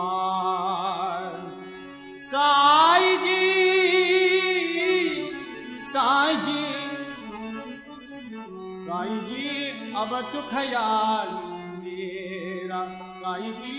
हमार साई जी साई जी साई जी अब तो ख्याल मेरा साई जी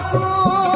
ठाकुर